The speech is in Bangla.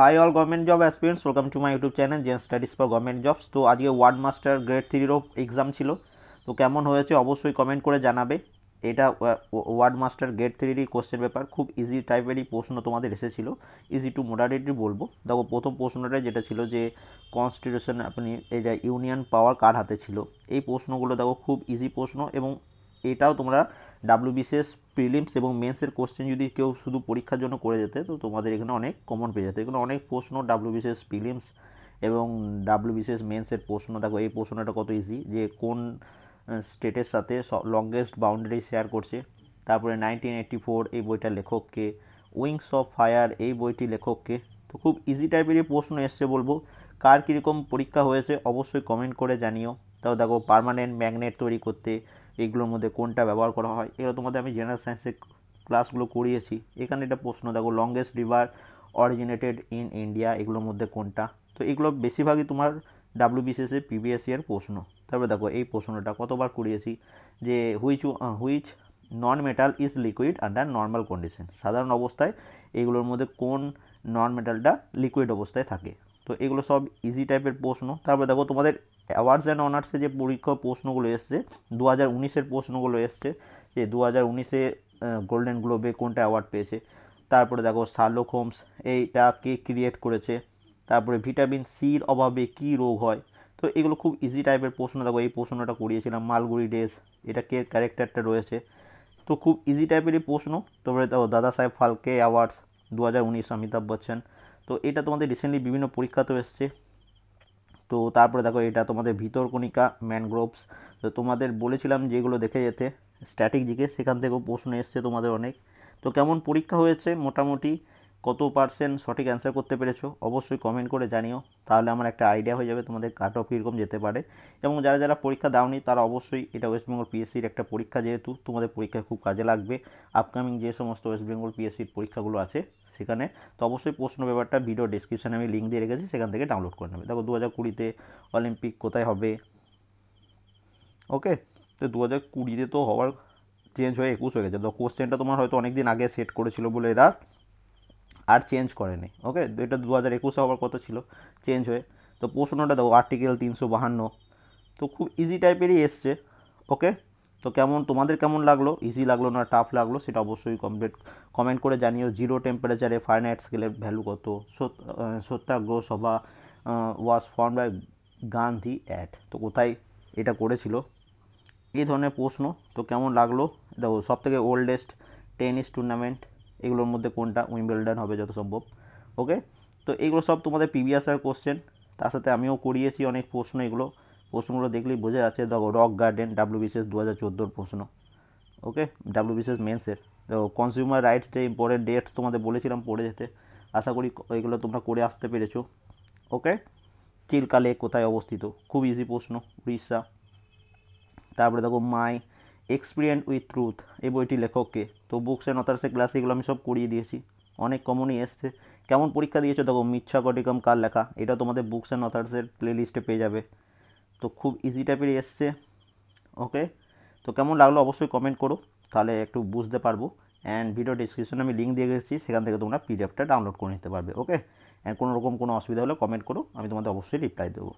Hi all government job aspirants welcome to my YouTube channel Zen studies for government jobs তো আজকে ওয়ার্ড মাস্টার গ্রেড থ্রিরও এক্সাম ছিল। তো কেমন হয়েছে অবশ্যই কমেন্ট করে জানাবে। এটা ওয়ার্ড মাস্টার গ্রেড থ্রিরই কোশ্চেন পেপার খুব ইজি টাইপেরই প্রশ্ন তোমাদের এসেছিল। ইজি টু মোডারেটলি বলব। দেখো, প্রথম প্রশ্নটা যেটা ছিল যে কনস্টিটিউশন আপনি, এটা ইউনিয়ন পাওয়ার কার হাতে ছিল? এই প্রশ্নগুলো দেখো, খুব ইজি প্রশ্ন এবং এটাও তোমরা ডাব্লিউবিসিএস প্রিলিমস এবং মেন্সের কোশ্চেন যদি কেউ শুধু পরীক্ষার জন্য করে যেতে, তো তোমাদের এখানে অনেক কমন পেয়ে যেত। এখানে অনেক প্রশ্ন ডাব্লিউবিসিএস প্রিলিমস এবং ডাব্লিউবিসিএস মেন্সের প্রশ্ন। দেখো, এই প্রশ্নটা কত ইজি যে কোন স্টেটের সাথে লংগেস্ট বাউন্ডারি শেয়ার করছে। তারপরে নাইনটিন এইট্টি ফোর এই বইটার লেখককে উইংস অফ ফায়ার এই বইটি লেখককে তো খুব ইজি টাইপেরই প্রশ্ন এসছে বলব। কার কীরকম পরীক্ষা হয়েছে? অবশ্যই কমেন্ট করে জানিও। তাও দেখো পারমানেন্ট ম্যাগনেট তৈরি করতে এগুলোর মধ্যে কোনটা ব্যবহার করা হয়, এগুলো তোমাদের আমি জেনারেল সায়েন্সের ক্লাসগুলো করিয়েছি। এখানে এটা প্রশ্ন, দেখো longest river originated in India এগুলোর মধ্যে কোনটা? তো এগুলো বেশিরভাগই তোমার ডাব্লিউবিসিএসের পিবিএসসি এর প্রশ্ন। তারপরে দেখো, এই প্রশ্নটা কতবার করিয়েছি? যে which which non metal is liquid under normal condition সাধারণ অবস্থায় এগুলোর মধ্যে কোন নন মেটালটা লিকুইড অবস্থায় থাকে? তো এগুলো সব ইজি টাইপের প্রশ্ন। তারপরে দেখো তোমাদের অ্যাওয়ার্ডস অ্যান্ড অনার্সে যে পরীক্ষা প্রশ্নগুলো এসছে দু হাজার উনিশের প্রশ্নগুলো এসছে, যে দু হাজার উনিশে গোল্ডেন গ্লোবে কোনটা অ্যাওয়ার্ড পেয়েছে। তারপরে দেখো শার্লক হোমস এইটা কে ক্রিয়েট করেছে? তারপরে ভিটামিন সির অভাবে কী রোগ হয়? তো এগুলো খুব ইজি টাইপের প্রশ্ন। দেখো এই প্রশ্নটা করিয়েছিলাম, মালগুড়ি ডেস এটা কে ক্যারেক্টারটা রয়েছে? তো খুব ইজি টাইপেরই প্রশ্ন। তারপরে দাদা সাহেব ফালকে অ্যাওয়ার্ডস দু হাজার উনিশ, অমিতাভ বচ্চন। তো এটা তোমাদের রিসেন্টলি বিভিন্ন পরীক্ষাতেও এসছে। তো তারপরে দেখো এটা তোমাদের ভিতরকণিকা ম্যানগ্রোভস তো তোমাদের বলেছিলাম যেগুলো দেখে যেতে স্ট্যাটিক জিকে, সেখান থেকেও প্রশ্ন এসছে তোমাদের অনেক। তো কেমন পরীক্ষা হয়েছে? মোটামুটি কত পার্সেন্ট সঠিক অ্যান্সার করতে পেরেছ? অবশ্যই কমেন্ট করে জানিও, তাহলে আমার একটা আইডিয়া হয়ে যাবে তোমাদের কাট অফ কীরকম যেতে পারে। এবং যারা যারা পরীক্ষা দাওনি, তারা অবশ্যই এটা ওয়েস্ট বেঙ্গল পিএসসির একটা পরীক্ষা যেহেতু, তোমাদের পরীক্ষায় খুব কাজে লাগবে। আপকামিং যে সমস্ত ওয়েস্ট বেঙ্গল পিএসসির পরীক্ষাগুলো আছে সেখানে। তো অবশ্যই প্রশ্ন পেপারটা ভিডিও ডিসক্রিপশানে আমি লিঙ্ক দিয়ে রেখেছি, সেখান থেকে ডাউনলোড করে নেবে। দেখো দু হাজার কুড়িতে অলিম্পিক কোথায় হবে? ওকে তো দু হাজার কুড়িতে তো হওয়ার চেঞ্জ হয়ে একুশ হয়ে গেছে। তো কোশ্চেনটা তোমার হয়তো অনেক দিন আগে সেট করেছিল বলে এরা আর চেঞ্জ করেনি। ওকে এটা দু হাজার একুশে হওয়ার কথা ছিল চেঞ্জ হয়ে। তো প্রশ্নটা দেখো আর্টিকেল তিনশো বাহান্ন। তো খুব ইজি টাইপেরই এসছে। ওকে তো কেমন, তোমাদের কেমন লাগল? ইজি লাগল না টাফ লাগল? সেটা অবশ্যই কমপ্লিট কমেন্ট করে জানিও। জিরো টেম্পারেচারে ফাইনাইট স্কেলের ভ্যালু কত? Satyagraha Sabha was form by Gandhi at তো কোথায় এটা করেছিল? এই ধরনের প্রশ্ন, তো কেমন লাগল? দেখো সব থেকে ওল্ডেস্ট টেনিস টুর্নামেন্ট এগুলোর মধ্যে কোনটা? উইম্বেলডন হবে যত সম্ভব ওকে তো এগুলো সব তোমাদের পিভিএসআর কোশ্চেন তার সাথে আমিও করিয়েছি অনেক প্রশ্ন এগুলো। প্রশ্নগুলো দেখলেই বোঝা যাচ্ছে দেখো রক গার্ডেন ডাব্লিউবিসিএস দু হাজার চোদ্দোর প্রশ্ন ওকে ডাব্লিউবিসিএস মেন্সের দেখো কনজিউমার রাইটস যে ইম্পর্টেন্ট ডেটস তোমাদের বলেছিলাম পড়ে যেতে, আশা করি এগুলো তোমরা করে আসতে পেরেছ ওকে চিল্কা লেক কোথায় অবস্থিত? খুব ইজি প্রশ্ন, উড়িষ্যা। তারপরে দেখো মাই এক্সপিরিয়েন্ট উইথ ট্রুথ এই বইটি লেখককে তো বুকস অ্যান্ড অথার্সের ক্লাস এগুলো আমি সব করিয়ে দিয়েছি, অনেক কমনই এসছে। কেমন পরীক্ষা দিয়েছ? দেখো মিচ্ছা কটিকম কার লেখা? এটা তোমাদের বুকস অ্যান্ড অথার্সের প্লে লিস্টে পেয়ে যাবে। তো খুব ইজি টাইপের এসছে ওকে তো কেমন লাগল অবশ্যই কমেন্ট করো, তাহলে একটু বুঝতে পারব। অ্যান্ড ভিডিও ডিসক্রিপশনে আমি লিঙ্ক দিয়ে গেছি সেখান থেকে তোমরা পিডিএফটা ডাউনলোড করে নিতে পারবে ওকে অ্যান্ড কোনো রকম কোনো অসুবিধা হলে কমেন্ট করো, আমি তোমাদের অবশ্যই রিপ্লাই দেবো।